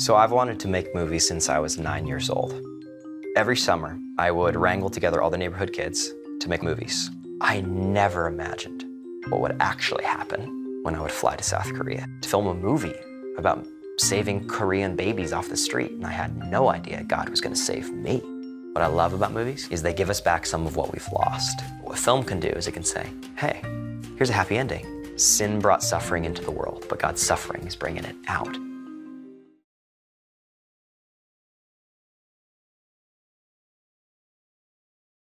So I've wanted to make movies since I was nine years old. Every summer, I would wrangle together all the neighborhood kids to make movies. I never imagined what would actually happen when I would fly to South Korea to film a movie about saving Korean babies off the street, and I had no idea God was going to save me. What I love about movies is they give us back some of what we've lost. What film can do is it can say, hey, here's a happy ending. Sin brought suffering into the world, but God's suffering is bringing it out.